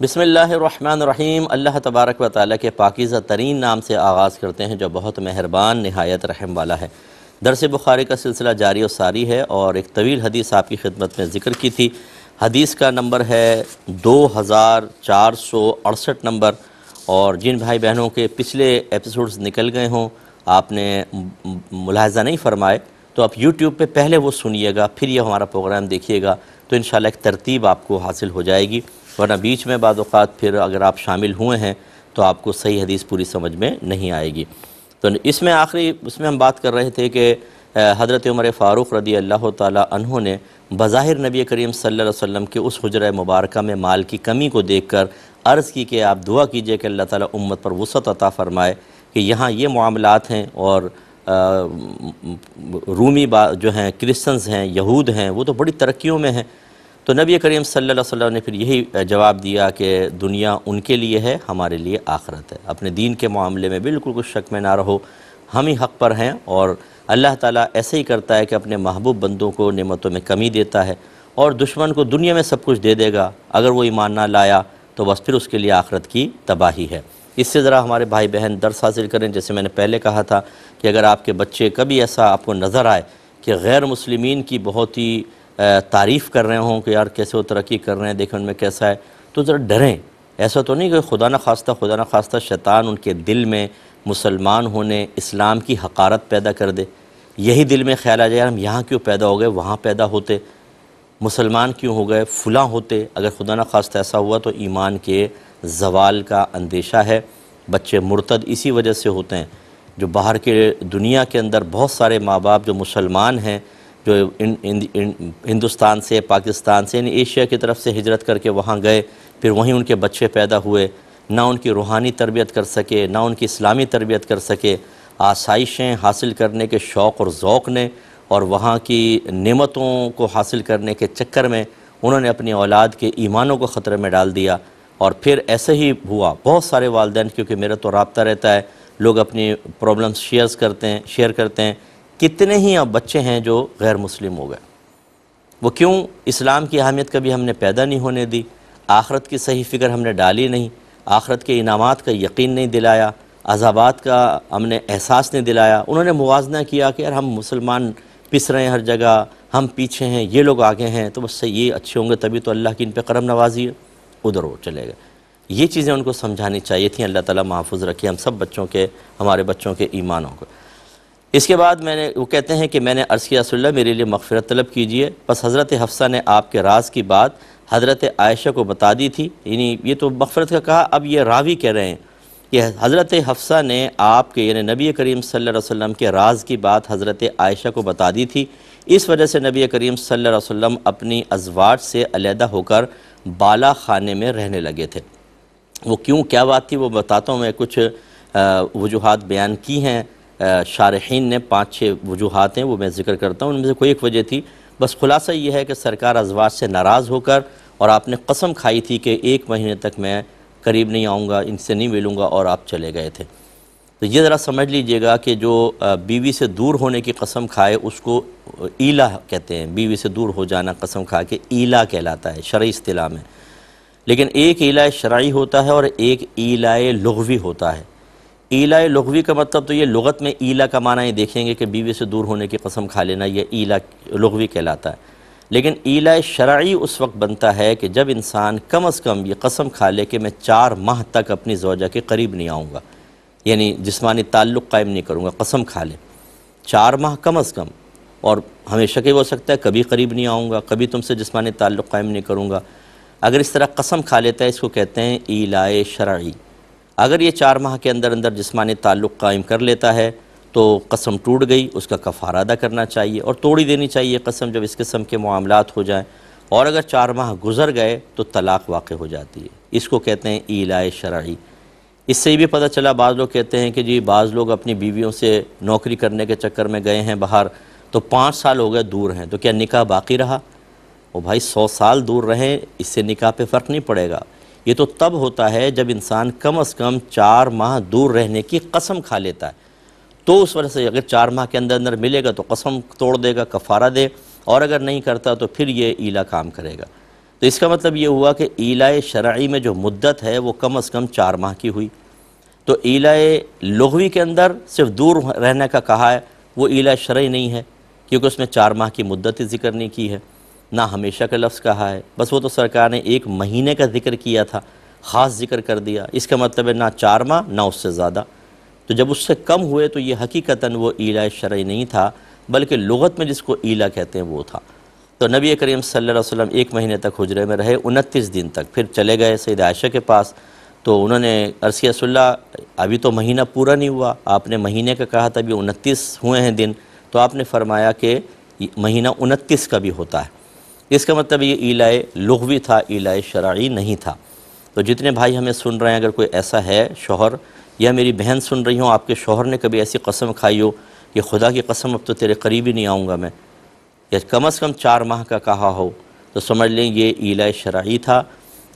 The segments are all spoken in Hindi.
बिसमीम अल्लाह तबारक व ताली के पाकिज़ा तरीन नाम से आगाज़ करते हैं, जो बहुत मेहरबान, नहायत रहम वाला है। दरस बुखारी का सिलसिला जारी और सारी है और एक तवील हदीस आपकी खिदमत में ज़िक्र की थी। हदीस का नंबर है दो हज़ार चार सौ अड़सठ नंबर और जिन भाई बहनों के पिछले एपिसोड्स निकल गए हों, आपने मुलाहजा नहीं फरमाए तो आप यूट्यूब पे पहले वो सुनिएगा, फिर ये हमारा प्रोग्राम देखिएगा तो इन एक तरतीब आपको हासिल हो जाएगी। वरना बीच में बाद फिर अगर आप शामिल हुए हैं तो आपको सही हदीस पूरी समझ में नहीं आएगी। तो इसमें आखिरी उसमें हम बात कर रहे थे कि हज़रत उमर फ़ारूक़ रदी अल्लाह तहों ने बज़ाहिर नबी करीम अलैहि वसल्लम के उस हजर मुबारक में माल की कमी को देख कर अर्ज़ की कि आप दुआ कीजिए कि अल्लाह ताला उम्मत पर वसत अता फ़रमाए कि यहाँ ये मामलात हैं और आ, रूमी बा जो हैं क्रिश्चन्स हैं यहूद हैं वो तो बड़ी तरक्कीों में हैं। तो नबी करीम सल्लल्लाहु अलैहि वसल्लम ने फिर यही जवाब दिया कि दुनिया उनके लिए है, हमारे लिए आखरत है। अपने दीन के मामले में बिल्कुल कुछ शक में ना रहो। हम ही हक़ पर हैं और अल्लाह ताला ऐसे ही करता है कि अपने महबूब बंदों को नेमतों में कमी देता है और दुश्मन को दुनिया में सब कुछ दे देगा। अगर वो ईमान ना लाया तो बस फिर उसके लिए आखरत की तबाही है। इससे ज़रा हमारे भाई बहन दर्स हासिल करें। जैसे मैंने पहले कहा था कि अगर आपके बच्चे कभी ऐसा आपको नज़र आए कि गैर मुसलिमीन की बहुत ही तारीफ़ कर रहे हों कि यार कैसे वो तरक्की कर रहे हैं, देखें उनमें कैसा है। तो ज़रा डरें। ऐसा तो नहीं कि खुदा न खास्ता, खुदा न खास्ता शैतान उनके दिल में मुसलमान होने इस्लाम की हकारत पैदा कर दे। यही दिल में ख्याल आ जाए, यार हम यहाँ क्यों पैदा हो गए, वहाँ पैदा होते। मुसलमान क्यों हो गए, फुला होते। अगर खुदा न खास्ता ऐसा हुआ तो ईमान के जवाल का अंदेशा है। बच्चे मुर्तद इसी वजह से होते हैं। जो बाहर के दुनिया के अंदर बहुत सारे माँ बाप जो मुसलमान हैं जो इन, इन, इन, हिंदुस्तान से पाकिस्तान से यानी एशिया की तरफ़ से हिजरत करके वहाँ गए फिर वहीं उनके बच्चे पैदा हुए। ना उनकी रूहानी तरबियत कर सके ना उनकी इस्लामी तरबियत कर सके। आसाइशें हासिल करने के शौक़ और ज़ौक़ ने और वहाँ की नेमतों को हासिल करने के चक्कर में उन्होंने अपनी औलाद के ईमानों को ख़तरे में डाल दिया। और फिर ऐसे ही हुआ। बहुत सारे वालदेन क्योंकि मेरा तो रबता रहता है। लोग अपनी प्रॉब्लम्स शेयर्स करते हैं शेयर करते हैं। कितने ही अब बच्चे हैं जो गैर मुस्लिम हो गए। वो क्यों? इस्लाम की अहमियत कभी हमने पैदा नहीं होने दी, आखरत की सही फ़िक्र हमने डाली नहीं, आखरत के इनामात का यकीन नहीं दिलाया, अजाबात का हमने एहसास नहीं दिलाया। उन्होंने मुवजना किया कि यार हम मुसलमान पिस रहे हैं हर जगह, हम पीछे हैं, ये लोग आगे हैं तो बस ये अच्छे होंगे तभी तो अल्लाह की इन पर करम नवाजी है। उधर वो चले गए। ये चीज़ें उनको समझानी चाहिए थी, अल्लाह ताला महफूज रखे हम सब बच्चों के, हमारे बच्चों के ईमानों को। इसके बाद मैंने, वो कहते हैं कि मैंने अर्ज़ किया मेरे लिए मगफ़रत तलब कीजिए। बस हज़रत हफ्सा ने आपके राज की बात हज़रत आयशा को बता दी थी। यानी ये तो मगफ़रत का कहा, अब ये रावी कह रहे हैं कि हज़रत हफ्सा ने आपके, यानी नबी करीम सल्लल्लाहु अलैहि वसल्लम के राज की बात हज़रत आयशा को बता दी थी। इस वजह से नबी करीम सल्लल्लाहु अलैहि वसल्लम अपनी अजवाज से अलहदा होकर बाला खाने में रहने लगे थे। वो क्यों, क्या बात थी, वो बताता हूँ मैं, कुछ वजूहत बयान की हैं। शारहन ने पाँच छः वजूहत हैं, वो मैं ज़िक्र करता हूँ। उनमें से कोई एक वजह थी। बस खुलासा ये है कि सरकार अजवाज से नाराज़ होकर और आपने कसम खाई थी कि एक महीने तक मैं करीब नहीं आऊँगा, इनसे नहीं मिलूँगा और आप चले गए थे। तो ये ज़रा समझ लीजिएगा कि जो बीवी से दूर होने की कसम खाए, उसको ईला कहते हैं। बीवी से दूर हो जाना कसम खा के ईला कहलाता है, शर्य अतलाह में। लेकिन एक ईला शराई होता है और एक ईलाए लघवी होता है। ईला लघवी का मतलब तो ये लगत में ईला का माना ही देखेंगे कि बीवी से दूर होने की कसम खा लेना, ये ईला लघवी कहलाता है। लेकिन ईला शराई उस वक्त बनता है कि जब इंसान कम अज़ कम ये कसम खा ले कि मैं चार माह तक अपनी जोजा के करीब नहीं आऊँगा, यानी जिसमानी ताल्लुक़ कायम नहीं करूँगा, कसम खा ले। चार माह कम अज़ कम, और हमेशा के हो सकता है, कभी करीब नहीं आऊँगा, कभी तुमसे जिसमानी ताल्लुक़ कायम नहीं करूँगा। अगर इस तरह कसम खा लेता है, इसको कहते हैं ईलाए शराई। अगर ये चार माह के अंदर अंदर जिसमानी ताल्लुक़ कायम कर लेता है तो कसम टूट गई, उसका कफ़ारा अदा करना चाहिए और तोड़ी देनी चाहिए कसम जब इस किस्म के मामलात हो जाएँ। और अगर चार माह गुजर गए तो तलाक़ वाक़ हो जाती है। इसको कहते हैं ईलाए शराई। इससे भी पता चला, बाज़ लोग कहते हैं कि जी, बाज़ लोग अपनी बीवियों से नौकरी करने के चक्कर में गए हैं बाहर तो पाँच साल हो गए दूर हैं तो क्या निकाह बाकी रहा? वो भाई, सौ साल दूर रहें, इससे निकाह पे फ़र्क नहीं पड़ेगा। ये तो तब होता है जब इंसान कम अज़ कम चार माह दूर रहने की कसम खा लेता है। तो उस वजह से अगर चार माह के अंदर अंदर मिलेगा तो कसम तोड़ देगा, कफ़ारा दे और अगर नहीं करता तो फिर ये ईला काम करेगा। तो इसका मतलब ये हुआ कि ईलाए शरई में जो मुद्दत है वो कम अज़ कम चार माह की हुई। तो ईलाए लघवी के अंदर सिर्फ़ दूर रहने का कहा है, वो ईला शरई नहीं है, क्योंकि उसमें चार माह की मुद्दत ही ज़िक्र नहीं की है। ना हमेशा का लफ्ज़ कहा है। बस वो तो सरकार ने एक महीने का ज़िक्र किया था, ख़ास ज़िक्र कर दिया। इसका मतलब है ना चार माह, ना उससे ज़्यादा। तो जब उससे कम हुए तो ये हकीकता वो ईला शरई नहीं था, बल्कि लगत में जिसको ईला कहते हैं वो था। तो नबी करीम सल्लल्लाहु अलैहि वसल्लम एक महीने तक हुजरे में रहे, उनतीस दिन तक। फिर चले गए सईद आयशा के पास। तो उन्होंने अरसियासल्ला अभी तो महीना पूरा नहीं हुआ। आपने महीने का कहा था, अभी उनतीस हुए हैं दिन। तो आपने फरमाया कि महीना उनतीस का भी होता है। इसका मतलब ये ईलाए लघवी था ईलाए शराई नहीं था। तो जितने भाई हमें सुन रहे हैं, अगर कोई ऐसा है शोहर, या मेरी बहन सुन रही हो, आपके शोहर ने कभी ऐसी कसम खाई हो कि खुदा की कसम, अब तो तेरे करीब ही नहीं आऊँगा मैं। या कम अज़ कम चार माह का कहा हो तो समझ लें ये ईला शराई था।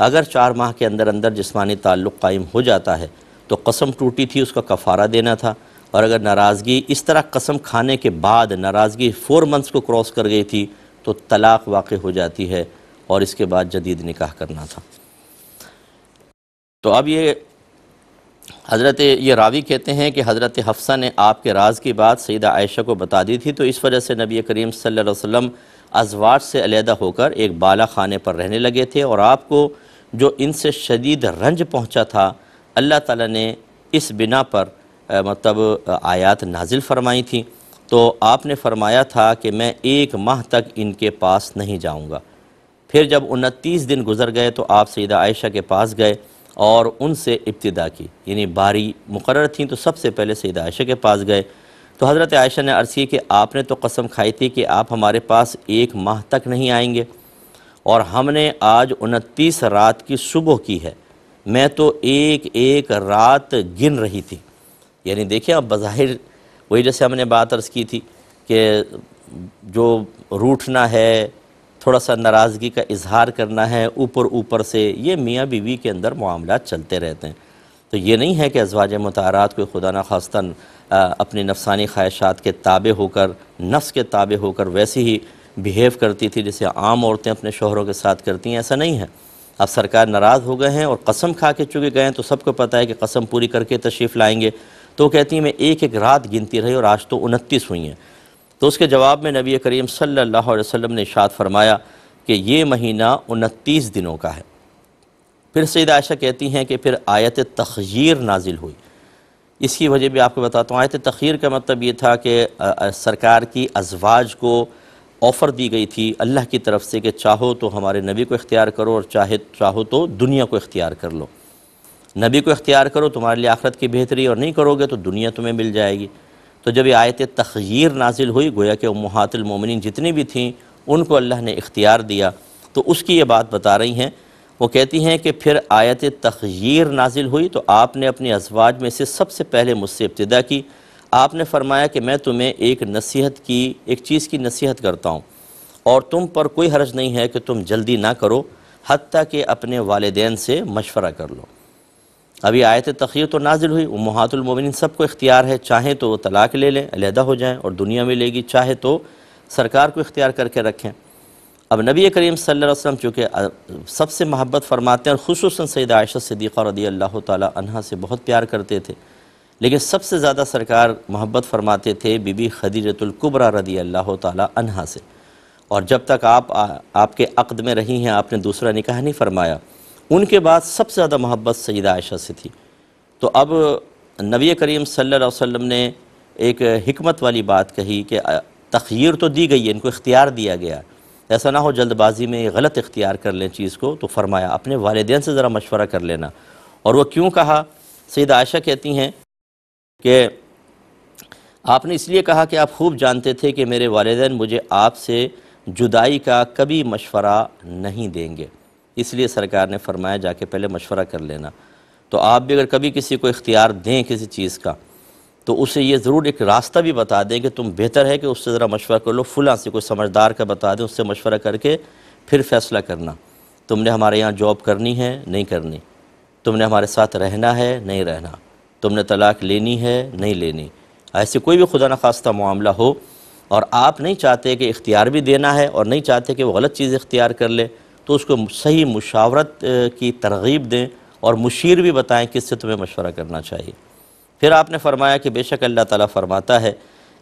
अगर चार माह के अंदर अंदर जिसमानी ताल्लुक़ कायम हो जाता है तो कसम टूटी थी, उसका कफ़ारा देना था। और अगर नाराज़गी, इस तरह कसम खाने के बाद नाराज़गी फ़ोर मंथ्स को क्रॉस कर गई थी तो तलाक़ वाक़ हो जाती है और इसके बाद जदीद निकाह करना था। तो अब ये हज़रत, ये रावी कहते हैं कि हज़रत हफ्सा ने आपके राज की बात सईदा आयशा को बता दी थी तो इस वजह से नबी करीम सल्लल्लाहु अलैहि वसल्लम अजवाज से अलहदा होकर एक बाला खाने पर रहने लगे थे और आपको जो इनसे शदीद रंज पहुँचा था, अल्लाह ताला ने इस बिना पर मतलब आयात नाजिल फरमाई थी। तो आपने फरमाया था कि मैं एक माह तक इनके पास नहीं जाऊँगा। फिर जब उनतीस दिन गुजर गए तो आप सईदा आयशा के पास गए और उनसे इब्तदा की। यानी बारी मुकर थी तो सबसे पहले सईद आयशा के पास गए। तो हज़रत आयशा ने अर्ज़ की कि आपने तो कसम खाई थी कि आप हमारे पास एक माह तक नहीं आएँगे और हमने आज उनतीस रात की सुबह की है। मैं तो एक एक रात गिन रही थी। यानी देखिए अब बज़ाहिर वही जैसे हमने बात अर्ज़ की थी कि जो रूठना है, थोड़ा सा नाराज़गी का इजहार करना है, ऊपर ऊपर से, ये मियाँ बीवी के अंदर मामला चलते रहते हैं। तो ये नहीं है कि अजवाज मतारात कोई खुदा न खास्ता अपनी नफसानी ख्वाहिशात के ताबे होकर, नफ्स के ताबे होकर वैसे ही बिहेव करती थी जैसे आम औरतें अपने शोहरों के साथ करती हैं, ऐसा नहीं है। अब सरकार नाराज़ हो गए हैं और कसम खा के चुके गए हैं तो सबको पता है कि कसम पूरी करके तशरीफ़ लाएँगे। तो कहती हैं, मैं एक एक रात गिनती रही और आज तो उनतीस हुई हैं। तो उसके जवाब में नबी करीम सल्लल्लाहु अलैहि वसल्लम ने इशात फरमाया कि ये महीना उनतीस दिनों का है। फिर सईद आयशा कहती हैं कि फिर आयत तखीर नाजिल हुई। इसकी वजह भी आपको बताता हूँ, आयत तखीर का मतलब ये था कि सरकार की अजवाज को ऑफ़र दी गई थी अल्लाह की तरफ़ से कि चाहो तो हमारे नबी को इख्तियार करो और चाहे, चाहो तो दुनिया को इख्तियार कर लो। नबी को इख्तियार करो, तुम्हारे लिए आखरत की बेहतरी, और नहीं करोगे तो दुनिया तुम्हें मिल जाएगी। तो जब ये आयत तखीर नाजिल हुई, गोया कि महातलमोमिन जितनी भी थीं, उनको अल्लाह ने इख्तियार दिया। तो उसकी ये बात बता रही हैं। वो कहती हैं कि फिर आयत तखीर नाजिल हुई तो आपने अपनी अजवाज में से सबसे पहले मुझसे इब्तदा की। आपने फरमाया कि मैं तुम्हें एक नसीहत की, एक चीज़ की नसीहत करता हूँ, और तुम पर कोई हर्ज नहीं है कि तुम जल्दी ना करो हती कि अपने वालदेन से मशवरा कर लो। अभी आयत तखीर तो नाजिल हुई। महातुलमोमिन सबको इख्तियार है। चाहें तो वो तलाक़ ले लें अलहदा हो जाएँ और दुनिया में लेगी। चाहे तो सरकार को इख्तियार करके रखें। अब नबी करीम सल्लल्लाहु अलैहि वसल्लम चूँकि सबसे महब्बत फरमाते हैं और खसूस सैद आयशा सदीक़ा रदी अल्लाह तहा से बहुत प्यार करते थे। लेकिन सबसे ज़्यादा सरकार मोहब्बत फरमाते थे बीबी खदीजतुल्कुबरा रदी अल्लाह तहा से। और जब तक आप आ, आपके अक़द में रही हैं आपने दूसरा निकाह नहीं फरमाया। उनके बाद सबसे ज़्यादा मोहब्बत सईद आयशा से थी। तो अब नबी करीम सल्लल्लाहु अलैहि वसल्लम ने एक हमत वाली बात कही कि तखीर तो दी गई है, इनको इख्तियार दिया गया ऐसा ना हो जल्दबाजी में गलत इख्तियार कर लें चीज़ को। तो फरमाया, अपने वालदेन से ज़रा मशवरा कर लेना। और वह क्यों कहा? सईद आयशा कहती हैं कि, आपने इसलिए कहा कि आप खूब जानते थे कि मेरे वालदेन मुझे आपसे जुदाई का कभी मशवरा नहीं देंगे। इसलिए सरकार ने फरमाया, जाके पहले मशवरा कर लेना। तो आप भी अगर कभी किसी को इख्तियार दें किसी चीज़ का तो उसे ये ज़रूर एक रास्ता भी बता दें कि तुम बेहतर है कि उससे ज़रा मशवरा कर लो, फुला से कोई समझदार का बता दें, उससे मशवरा करके फिर फ़ैसला करना। तुमने हमारे यहाँ जॉब करनी है, नहीं करनी। तुमने हमारे साथ रहना है, नहीं रहना। तुमने तलाक़ लेनी है, नहीं लेनी। ऐसे कोई भी खुदा न खास्ता मामला हो, और आप नहीं चाहते कि इख्तियार भी देना है, और नहीं चाहते कि वो गलत चीज़ इख्तियार कर ले तो उसको सही मुशावरत की तरगीब दें और मुशीर भी बताएँ किससे तुम्हें मशवरा करना चाहिए। फिर आपने फरमाया कि बेशक अल्लाह ताला फरमाता है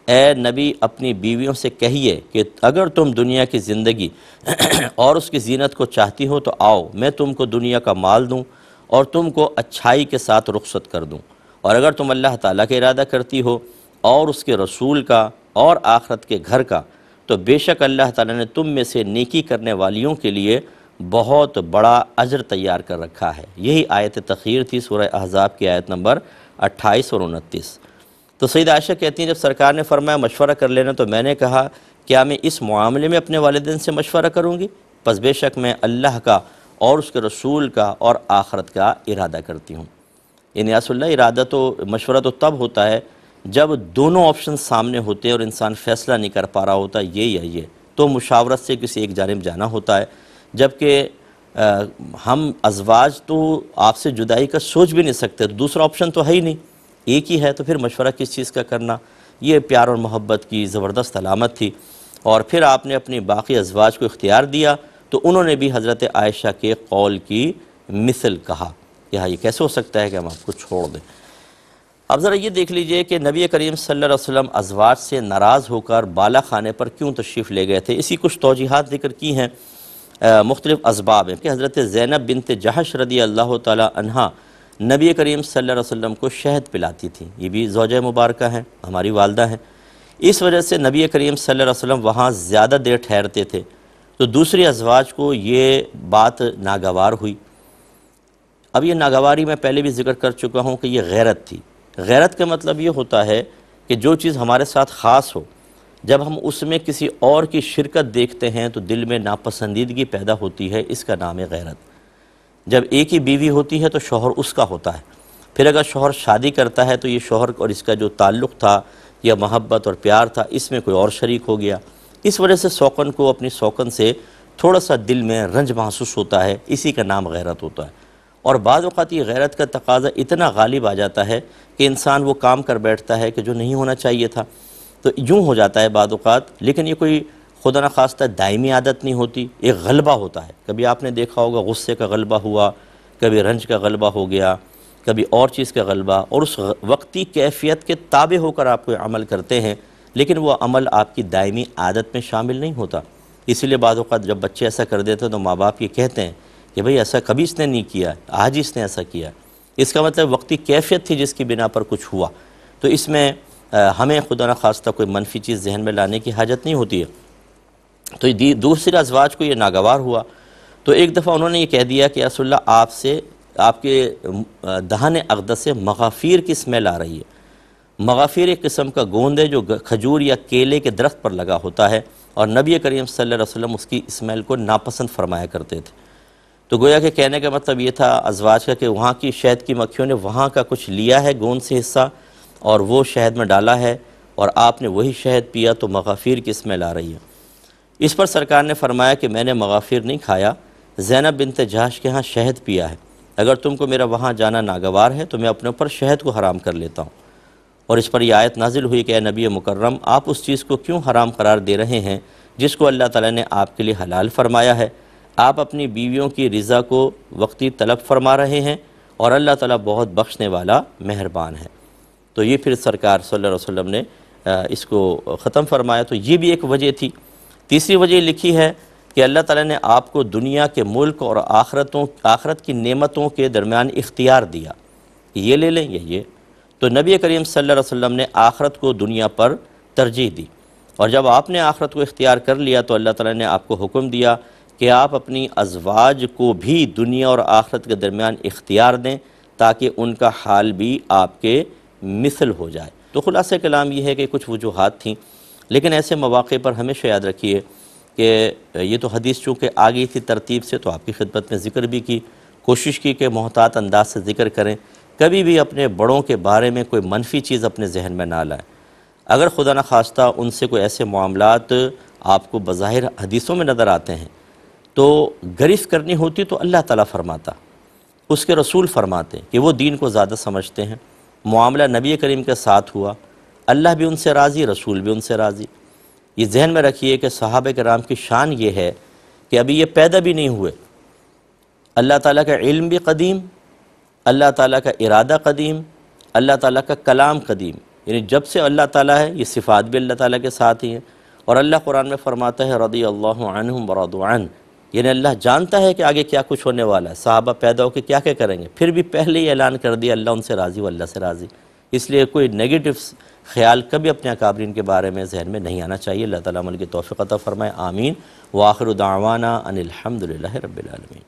ए नबी, अपनी बीवियों से कहिए कि अगर तुम दुनिया की ज़िंदगी और उसकी जीनत को चाहती हो तो आओ, मैं तुमको दुनिया का माल दूँ और तुमको अच्छाई के साथ रुख्सत कर दूँ। और अगर तुम अल्लाह ताला का इरादा करती हो और उसके रसूल का और आखरत के घर का तो बेशक अल्लाह ताला ने तुम में से नेकी करने वालियों के लिए बहुत बड़ा अजर तैयार कर रखा है। यही आयत तखीर थी सूर्य अहज़ाब की आयत नंबर अट्ठाईस और उनतीस। तो सईद आयशा कहती हैं, जब सरकार ने फरमाया, मशवरा कर लेना तो मैंने कहा, क्या मैं इस मामले में अपने वालदेन से मशवरा करूँगी? बस बेशक मैं अल्लाह का और उसके रसूल का और आखरत का इरादा करती हूँ। यानी इरादा तो मशवरा तो तब होता है जब दोनों ऑप्शन सामने होते हैं और इंसान फ़ैसला नहीं कर पा रहा होता, ये या ये तो मुशावरत से किसी एक जानब जाना होता है। जबकि हम अजवाज तो आपसे जुदाई का सोच भी नहीं सकते दूसरा ऑप्शन तो है ही नहीं। एक ही है तो फिर मशवरा किस चीज़ का करना? ये प्यार और मोहब्बत की ज़बरदस्त अलामत थी। और फिर आपने अपनी बाकी अजवाज को इख्तियार दिया तो उन्होंने भी हज़रत आयशा के कौल की मिसल कहा। कि हाँ ये कैसे हो सकता है कि हम आपको छोड़ दें? अब ज़रा ये देख लीजिए कि नबी करीम सल्लल्लाहु अलैहि वसल्लम अजवाज से नाराज़ होकर बाला खाने पर क्यों तशरीफ़ ले गए थे? इसी कुछ तोजीहत ज़िक्र की हैं मुख्तलिफ़ इसबाब हैं। कि हज़रत ज़ैनब बिनत जहश रदी अल्लाह तहा नबी करीम सल्लल्लाहु अलैहि वसल्लम को शहद पिलाती थी। ये भी जोज मुबारक हैं, हमारी वालदा हैं। इस वजह से नबी करीम सल्लल्लाहु अलैहि वसल्लम वहाँ ज़्यादा देर ठहरते थे। तो दूसरी अजवाज को ये बात नागवार हुई। अब ये नागवारी मैं पहले भी ज़िक्र कर चुका हूँ कि ये गैरत थी। गैरत का मतलब ये होता है कि जो चीज़ हमारे साथ ख़ास हो, जब हम उसमें किसी और की शिरकत देखते हैं तो दिल में नापसंदीदगी पैदा होती है, इसका नाम है गैरत। जब एक ही बीवी होती है तो शोहर उसका होता है। फिर अगर शोहर शादी करता है तो ये शोहर और इसका जो ताल्लुक़ था, या मोहब्बत और प्यार था, इसमें कोई और शरीक हो गया। इस वजह से शौकन को अपनी शौकन से थोड़ा सा दिल में रंज महसूस होता है, इसी का नाम गैरत होता है। और अवत ये गैरत का तकाजा इतना गालिब आ जाता है कि इंसान वो काम कर बैठता है कि जो नहीं होना चाहिए था। तो यूँ हो जाता है अवत लेकिन ये कोई खुदा न खास्ता दायमी आदत नहीं होती एक गलबा होता है। कभी आपने देखा होगा गुस्से का गलबा हुआ, कभी रंज का गलबा हो गया, कभी और चीज़ का गलबा, और उस वक्ती कैफियत के ताबे होकर आप कोई अमल करते हैं, लेकिन वह अमल आपकी दायमी आदत में शामिल नहीं होता। इसीलिए बाद जब बच्चे ऐसा कर देते हैं तो माँ बाप ये कहते हैं कि भाई ऐसा कभी इसने नहीं किया, आज ही इसने ऐसा किया। इसका मतलब वक्ती कैफियत थी जिसकी बिना पर कुछ हुआ। तो इसमें हमें खुदा न खास्ता कोई मनफी चीज़ जहन में लाने की हाजत नहीं होती है। तो दूसरे अजवाज को ये नागवार हुआ। तो एक दफ़ा उन्होंने ये कह दिया कि, असल्ला, आपसे, आपके दहन अकदस से मगाफिर की स्मेल आ रही है? मगाफिर एक किस्म का गोंद है जो खजूर या केले के दरख्त पर लगा होता है। और नबी करीम अलैहि वसल्लम उसकी स्मेल को नापसंद फरमाया करते थे। तो गोया के कहने का मतलब ये था, अजवाज का कि वहाँ की शहद की मक्खियों ने वहाँ का कुछ लिया है गोंद से हिस्सा, और वो शहद में डाला है, और आपने वही शहद पिया तो मगाफिर की स्मेल आ रही है? इस पर सरकार ने फरमाया कि मैंने मगाफिर नहीं खाया, जैनब बिन जहाश के यहाँ शहद पिया है। अगर तुमको मेरा वहाँ जाना नागवार है तो मैं अपने ऊपर शहद को हराम कर लेता हूँ। और इस पर यह आयत नाजिल हुई कि नबी मुकर्रम, आप उस चीज़ को क्यों हराम करार दे रहे हैं, जिसको अल्लाह ताला ने आपके लिए हलाल फरमाया है? आप अपनी बीवियों की रज़ा को वक्ती तलब फरमा रहे हैं और अल्लाह ताला बहुत बख्शने वाला मेहरबान है। तो ये फिर सरकार सल्लल्लाहु अलैहि वसल्लम ने इसको ख़त्म फरमाया। तो ये भी एक वजह थी। तीसरी वजह लिखी है कि अल्लाह ताला ने आपको दुनिया के मुल्क और आखरतों, आखरत की नेमतों के दरमियान इख्तियार दिया। ये ले लें ये ये। तो नबी करीम सल्लल्लाहु अलैहि वसल्लम ने आखरत को दुनिया पर तरजीह दी। और जब आपने आखरत को इख्तियार कर लिया तो अल्लाह ताला ने आपको हुक्म दिया कि आप अपनी अजवाज को भी दुनिया और आखरत के दरमियान इख्तियार दें ताकि उनका हाल भी आपके मिसल हो जाए। तो ख़ुलास कलाम यह है कि कुछ वजूहत थी, लेकिन ऐसे मौाक़े पर हमेशा याद रखिए कि ये तो हदीस चूँकि आ गई थी तरतीब से तो आपकी खिदमत में ज़िक्र भी की, कोशिश की कि मोहतात अंदाज से ज़िक्र करें। कभी भी अपने बड़ों के बारे में कोई मनफी चीज़ अपने जहन में ना लाएँ। अगर खुदा न खास्ता उनसे कोई ऐसे मामलात आपको बज़ाहिर हदीसों में नज़र आते हैं तो गरिफ करनी होती तो अल्लाह ताला फरमाता, उसके रसूल फरमाते कि वो दीन को ज़्यादा समझते हैं। मामला नबी करीम के साथ हुआ, अल्लाह भी उनसे राज़ी, रसूल भी उनसे राज़ी। ये जहन में रखिए कि साहब कराम की शान ये है कि अभी ये पैदा भी नहीं हुए। अल्लाह ताला का इल्म भी कदीम, अल्लाह ताला का इरादा कदीम, अल्लाह ताला का कलाम कदीम। यानी जब से अल्लाह ताला है, ये सिफ़ात भी अल्लाह ताला के साथ ही हैं। और अल्लाह कुरान में फ़रमाता है रदी अल्लाह वरदुआन यानी अल्लाह जानता है कि आगे क्या कुछ होने वाला है। साहबा पैदा होकर क्या क्या करेंगे? फिर भी पहले ही ऐलान कर दिया, अल्लाह उनसे राज़ी अल्लाह से राज़ी। इसलिए कोई नेगेटिव ख्याल कभी अपने अकाबरीन के बारे में जहन में नहीं आना चाहिए। अल्लाह ताला की तोफ़ी फ़रमाए। आमीन। व आखिर दावाना अनिलहमदिल्ला रबालमीन